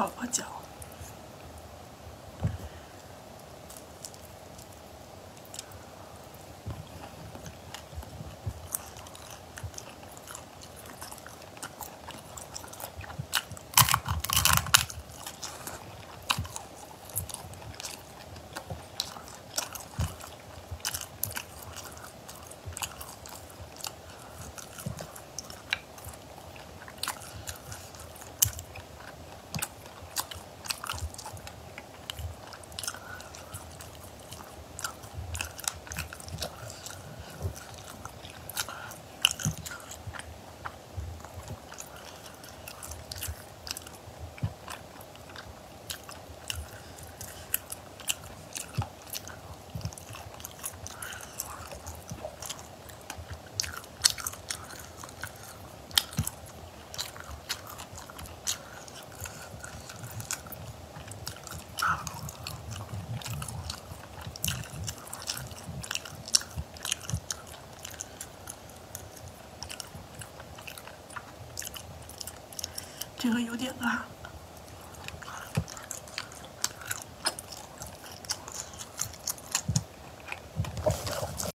泡泡脚。这个有点辣。